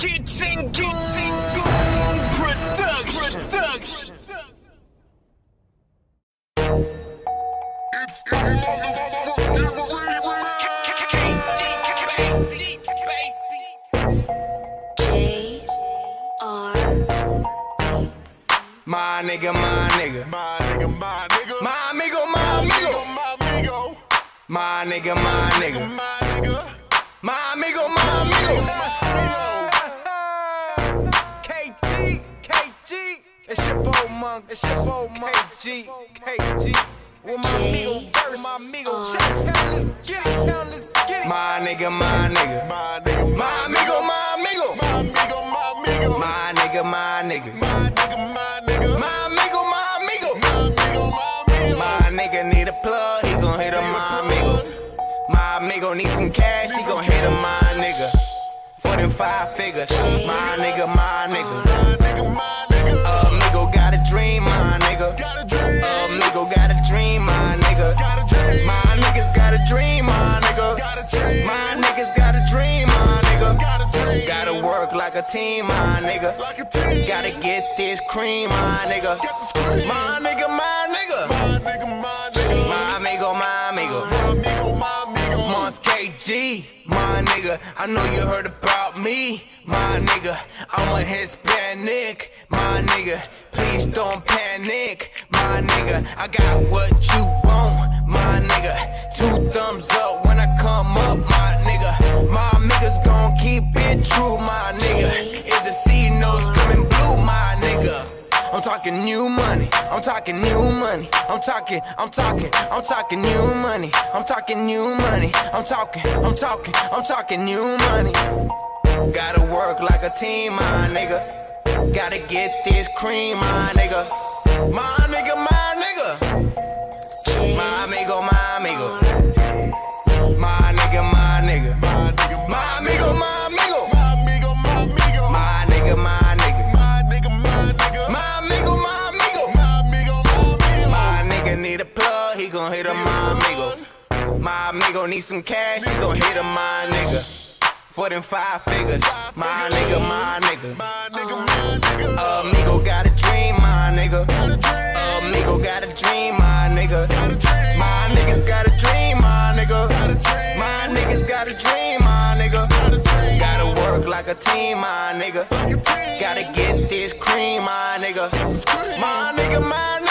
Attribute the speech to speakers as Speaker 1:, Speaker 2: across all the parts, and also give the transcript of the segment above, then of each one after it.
Speaker 1: Kitchen Goon Production. Production.
Speaker 2: It's
Speaker 3: Beats.
Speaker 1: My nigga, my nigga.
Speaker 2: My nigga, my nigga.
Speaker 1: My amigo, my amigo.
Speaker 2: My amigo.
Speaker 1: My nigga, my nigga.
Speaker 2: My nigga.
Speaker 1: My amigo, my amigo. KG, monk. It's your boy monk. KG, KG. With my amigo my amigo. Chat let's get it, town, let's get it. My nigga, my nigga.
Speaker 2: My nigga.
Speaker 1: My amigo, my amigo.
Speaker 2: My amigo, my amigo.
Speaker 1: My nigga, my nigga.
Speaker 2: My nigga, my nigga.
Speaker 1: My amigo, my amigo.
Speaker 2: My amigo, my amigo.
Speaker 1: My nigga need a plug, he gon' hit him, my amigo. My amigo need some cash, he gon' hit him, my nigga. For them five figures, my nigga, my nigga.
Speaker 2: My nigga, my
Speaker 1: like a team, my nigga.
Speaker 2: Like a team.
Speaker 1: Gotta get this cream, my nigga.
Speaker 2: Cream.
Speaker 1: My nigga, my nigga.
Speaker 2: My nigga, my nigga.
Speaker 1: My amigo, my amigo.
Speaker 2: My amigo, my amigo.
Speaker 1: Munkz KG, my nigga. I know you heard about me, my nigga. I'm a Hispanic, my nigga. Please don't panic, my nigga. I got what you I'm talking new money. I'm talking new money. I'm talking, I'm talking, I'm talking new money. I'm talking new money. I'm talking, I'm talking, I'm talking new money. Gotta work like a team, my nigga. Gotta get this cream, my nigga. My nigga, my My amigo need some cash, he gon' hit him, my nigga. For them five figures, my nigga, my nigga.
Speaker 2: Uh, nigga.
Speaker 1: Amigo got a dream, my nigga.
Speaker 2: Uh, a.
Speaker 1: Amigo got a dream, my nigga.
Speaker 2: A.
Speaker 1: My niggas got a dream, my nigga.
Speaker 2: A.
Speaker 1: My niggas got a dream, my nigga.
Speaker 2: A.
Speaker 1: Gotta work like a team, my nigga.
Speaker 2: A.
Speaker 1: Gotta get this cream, my nigga. My nigga, my nigga.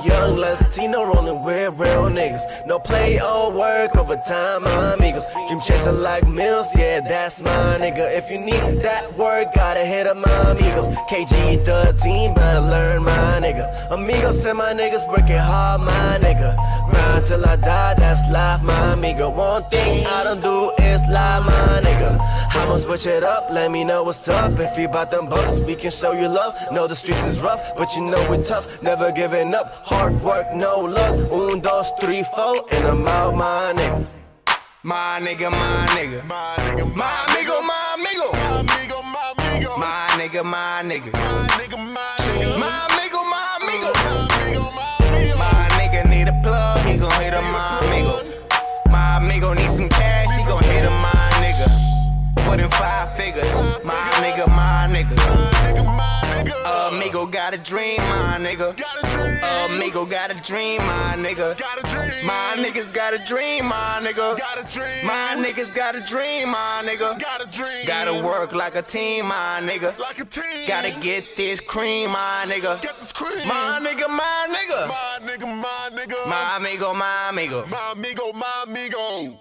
Speaker 1: Amigo.
Speaker 4: Latino rolling with real niggas. No play or work over time, my amigos. Dream chaser like Mills, yeah, that's my nigga. If you need that work, gotta hit up my amigos. KG the team, better learn my nigga. Amigos and my niggas working hard, my nigga. Grind till I die, that's life, my amigo. One thing I don't do is lie, my nigga. I'ma switch it up, let me know what's up. If you bout them bucks, we can show you love. Know the streets is rough, but you know we're tough. Never giving up, hard work, no luck. Un, dos, three, four, and I'm out, my nigga.
Speaker 1: My nigga, my nigga.
Speaker 2: My nigga,
Speaker 1: My amigo, my amigo.
Speaker 2: my amigo, my amigo.
Speaker 1: My nigga, my nigga.
Speaker 2: My nigga, my nigga.
Speaker 1: My amigo, my amigo.
Speaker 2: My amigo,
Speaker 1: five figures, my nigga, my nigga.
Speaker 2: My nigga, my nigga.
Speaker 1: Amigo got a dream, my nigga.
Speaker 2: Got a dream.
Speaker 1: Amigo got a dream, my nigga.
Speaker 2: Got a dream.
Speaker 1: My niggas got a dream, my nigga.
Speaker 2: Got a dream.
Speaker 1: My niggas got a dream, my nigga.
Speaker 2: Got a dream.
Speaker 1: Gotta work like a team, my nigga.
Speaker 2: like a team.
Speaker 1: Gotta get this cream, my nigga.
Speaker 2: get this.
Speaker 1: My nigga, my nigga.
Speaker 2: My nigga, my nigga.
Speaker 1: My amigo, my amigo.
Speaker 2: My amigo, my amigo.